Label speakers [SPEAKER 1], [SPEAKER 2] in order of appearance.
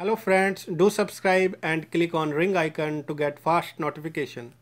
[SPEAKER 1] Hello friends, do subscribe and click on ring icon to get fast notification.